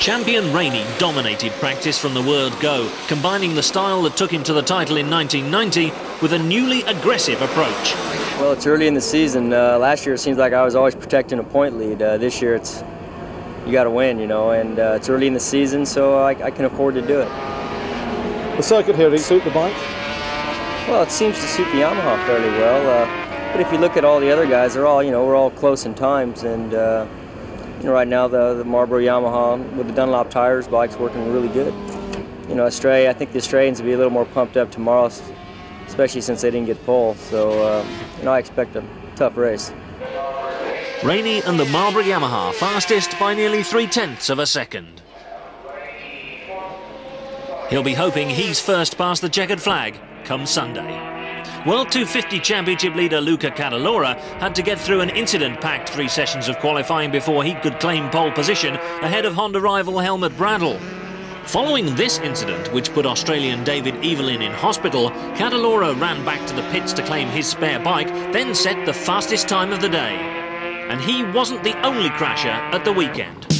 Champion Rainey dominated practice from the word go, combining the style that took him to the title in 1990 with a newly aggressive approach. Well, it's early in the season. Uh, last year it seems like I was always protecting a point lead. Uh, this year it's you got to win, you know, and uh, it's early in the season, so I, I, can afford to do it. The circuit here, does it suit the bike? Well, it seems to suit the Yamaha fairly well. Uh, but if you look at all the other guys, they're all, you know, we're all close in times, and uh, you know, right now the, the Marlboro Yamaha with the Dunlop tires, bike's working really good. You know, Australia, I think the Australians will be a little more pumped up tomorrow, especially since they didn't get pole. So, uh, you know, I expect a tough race. Rainey and the Marlboro Yamaha fastest by nearly three-tenths of a second. He'll be hoping he's first past the checkered flag come Sunday. World 250 Championship leader Luca Cadalora had to get through an incident-packed three sessions of qualifying before he could claim pole position ahead of Honda rival Helmut Bradl. Following this incident, which put Australian David Evelyn in hospital, Cadalora ran back to the pits to claim his spare bike, then set the fastest time of the day and he wasn't the only crasher at the weekend.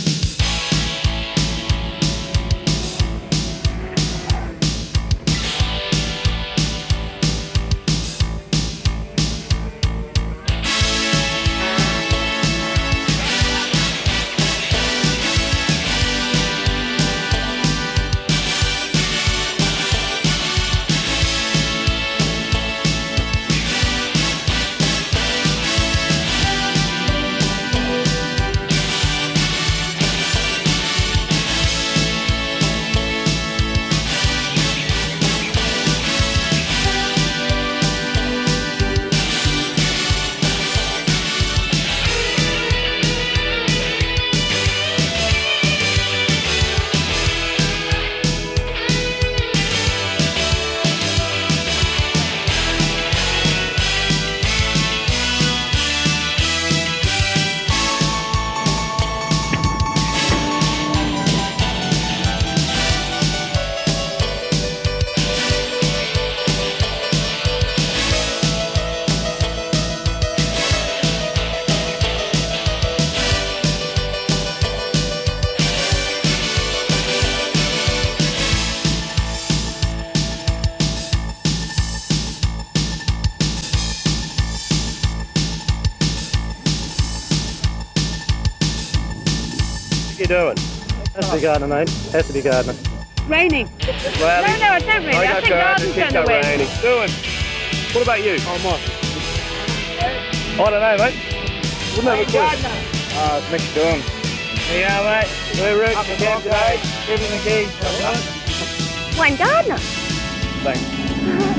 You doing? Has to be Gardner, mate. Has to be Gardner. Rainey. Well, no, no, it's not raining. I, I think Gardner's going to win. Rainey. Doohan. What about you? Oh, Mike. I don't know, mate. Wouldn't have a clue. Uh, it's Mick Doohan. Yeah, mate. We're rich. Up the top, guys. Give him the key. Wayne Gardner. Thanks.